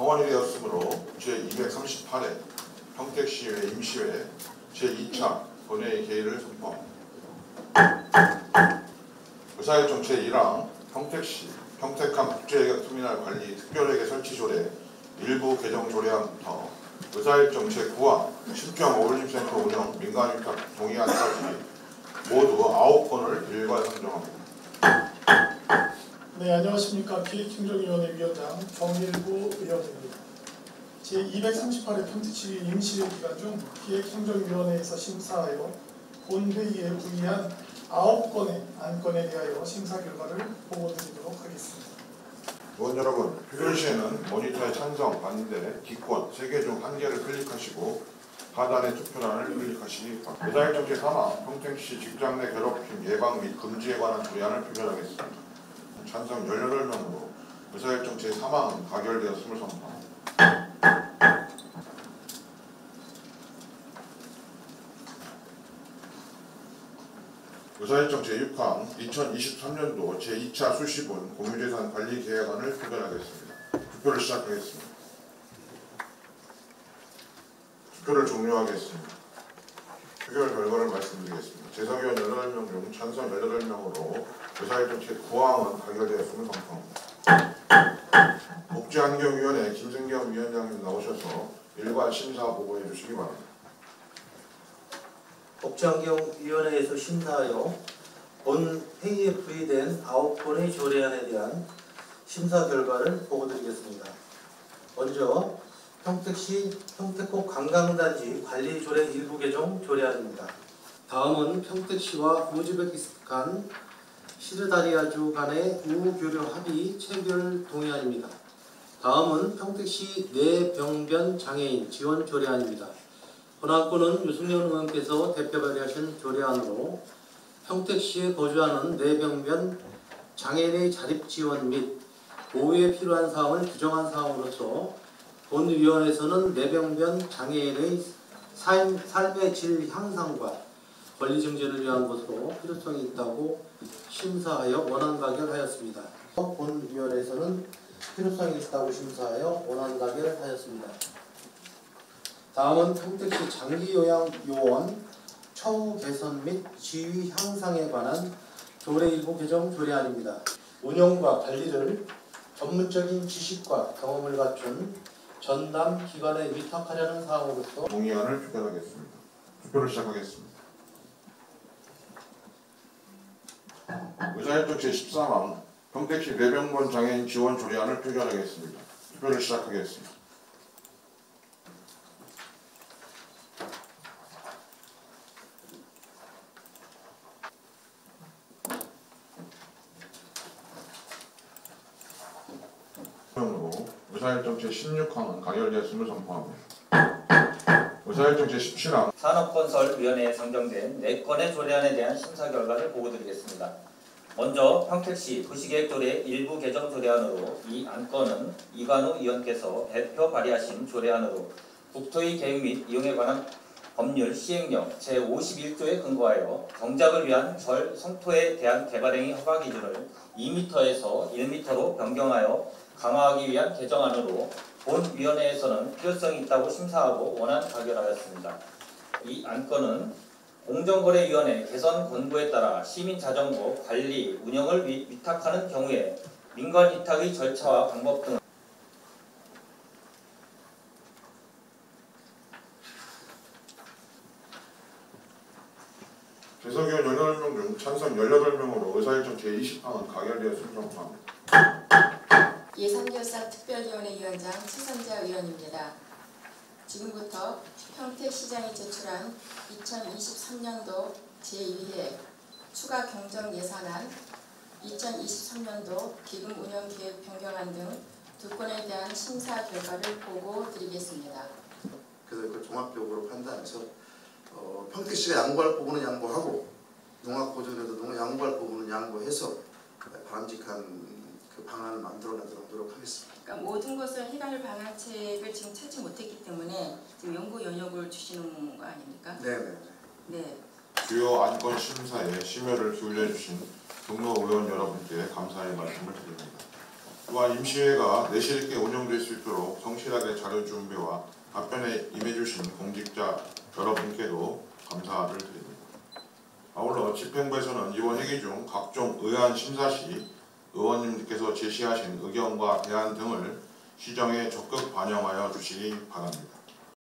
당원이 되었으므로 제238회 평택시의회 임시회 제2차 본회의 개의를 선포합니다. 의사일정 제1항 평택시 평택항 국제터미널 관리 특별회계 설치 조례 일부 개정 조례안부터 의사일정 제9항 신평 어울림센터 운영 민간위탁 동의안까지 모두 9건을 일괄 선정합니다. 네, 안녕하십니까. 기획행정위원회 위원장 정일구 의원입니다. 제238회 평택시 임시회 기간 중 기획행정위원회에서 심사하여 본회의에 부의한 9건의 안건에 대하여 심사 결과를 보고드리도록 하겠습니다. 의원 여러분, 표결 시에는 모니터에 찬성, 반대, 기권 3개 중 한 개를 클릭하시고 하단의 투표란을 클릭하시기 바랍니다. 의사일정 제3항 평택시 직장 내 괴롭힘 예방 및 금지에 관한 조례안을 표결하겠습니다. 찬성 18명으로 의사일정 제3항은 가결되었음을 선포합니다. 의사일정 제6항 2023년도 제2차 수시본 공유재산 관리 계획안을 표결하겠습니다. 투표를 시작하겠습니다. 투표를 종료하겠습니다. 표결 결과를 말씀드리겠습니다. 재석위원 18명 중 찬성 18명으로 의사일정 제9항은 가결되었음을 선포합니다. 복지환경위원회 김승경 위원장님 나오셔서 일괄 심사 보고해 주시기 바랍니다. 복지환경위원회에서 심사하여 본 회의에 부의된 9건의 조례안에 대한 심사 결과를 보고드리겠습니다. 먼저 평택시 평택호 관광단지 관리조례 일부 개정 조례안입니다. 다음은 평택시와 우즈베키스탄 시르다리아주 간의 우교류 합의 체결 동의안입니다. 다음은 평택시 뇌병변 장애인 지원 조례안입니다. 본안건은 유승현 의원께서 대표 발의하신 조례안으로 평택시에 거주하는 뇌병변 장애인의 자립 지원 및 보호에 필요한 사항을 규정한 사항으로서 본위원회에서는 뇌병변 장애인의 삶, 삶의 질 향상과 권리 증진을 위한 것으로 필요성이 있다고 심사하여 원안 가결하였습니다. 본위원회에서는 필요성이 있다고 심사하여 원안 가결하였습니다. 다음은 평택시 장기요양요원 처우 개선 및 지위 향상에 관한 조례 일부 개정 조례안입니다. 운영과 관리를 전문적인 지식과 경험을 갖춘 전담 기관에 위탁하려는 사항으로서 동의안을 표결하겠습니다. 투표를 시작하겠습니다. 의사일정 제13항 평택시 뇌병변 장애인 지원 조례안을 표결하겠습니다. 투표를 시작하겠습니다. 으로 의사일정 제16항은 가결되었음을 선포합니다. 의사일정 제17항 산업건설위원회에 상정된 4건의 조례안에 대한 심사 결과를 보고드리겠습니다. 먼저 평택시 도시계획조례 일부 개정 조례안으로 이 안건은 이관우 의원께서 대표 발의하신 조례안으로 국토의 계획 및 이용에 관한 법률 시행령 제51조에 근거하여 경작을 위한 절 성토에 대한 개발행위 허가 기준을 2m에서 1m로 변경하여 강화하기 위한 개정안으로 본 위원회에서는 필요성이 있다고 심사하고 원안 가결하였습니다. 이 안건은 공정거래위원회 개선 권고에 따라 시민자정부 관리, 운영을 위, 위탁하는 경우에 민간 위탁의 절차와 방법 등 재석위원 18명 중 찬성 18명으로 의사일정 제20항은 가결되었음을 선포합니다. 예산결산 특별위원회 위원장 최선자 의원입니다. 지금부터 평택시장이 제출한 2023년도 제2회 추가 경정 예산안, 2023년도 기금 운영 계획 변경안 등 두 건에 대한 심사 결과를 보고 드리겠습니다. 그래서 그 종합적으로 판단해서 어, 평택시가 양보할 부분은 양보하고 농악 보존에도 농 양보할 부분은 양보해서 바람직한 그 방안을 만들어내도록 노력하겠습니다. 그러니까 모든 것을 해결 방안책을 지금 찾지 못했기 때문에 지금 연구 연역을 주시는 거 아닙니까? 네네. 네. 주요 안건 심사에 심혈을 기울여주신 동료 의원 여러분께 감사의 말씀을 드립니다. 또한 임시회가 내실 있게 운영될 수 있도록 성실하게 자료 준비와 답변에 임해주신 공직자 여러분께도 감사를 드립니다. 아울러 집행부에서는 이번 회기 중 각종 의안 심사 시 의원님들께서 제시하신 의견과 대안 등을 시정에 적극 반영하여 주시기 바랍니다.